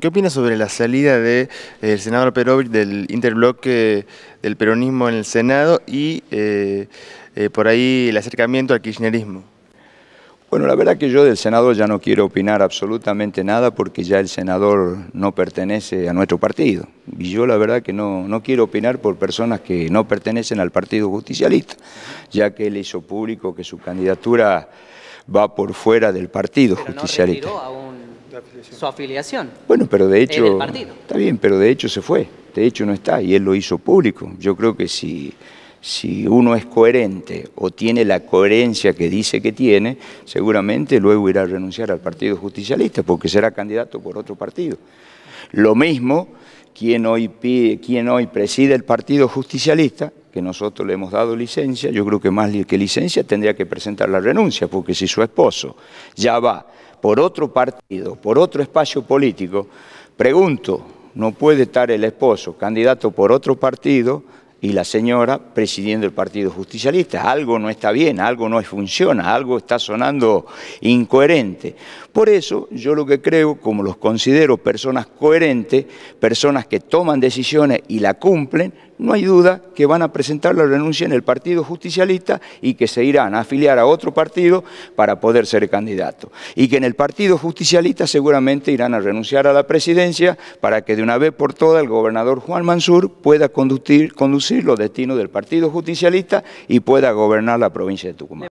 ¿Qué opina sobre la salida del de, senador Perovich del interbloque del peronismo en el Senado y eh, eh, por ahí el acercamiento al kirchnerismo? Bueno, la verdad que yo del senador ya no quiero opinar absolutamente nada porque ya el senador no pertenece a nuestro partido. Y yo la verdad que no, no quiero opinar por personas que no pertenecen al Partido Justicialista, ya que él hizo público que su candidatura va por fuera del Partido Justicialista su afiliación. Bueno, pero de hecho... Está bien, pero de hecho se fue, de hecho no está, y él lo hizo público. Yo creo que si, si uno es coherente o tiene la coherencia que dice que tiene, seguramente luego irá a renunciar al Partido Justicialista, porque será candidato por otro partido. Lo mismo, quien hoy, pide, quien hoy preside el Partido Justicialista, que nosotros le hemos dado licencia, yo creo que más que licencia tendría que presentar la renuncia, porque si su esposo ya va por otro partido, por otro espacio político, pregunto, ¿no puede estar el esposo candidato por otro partido y la señora presidiendo el Partido Justicialista. Algo no está bien, algo no funciona, algo está sonando incoherente. Por eso yo lo que creo, como los considero personas coherentes, personas que toman decisiones y la cumplen, no hay duda que van a presentar la renuncia en el Partido Justicialista y que se irán a afiliar a otro partido para poder ser candidato. Y que en el Partido Justicialista seguramente irán a renunciar a la presidencia para que de una vez por todas el gobernador Juan Mansur pueda conducir, conducir los destinos del Partido Justicialista y pueda gobernar la provincia de Tucumán.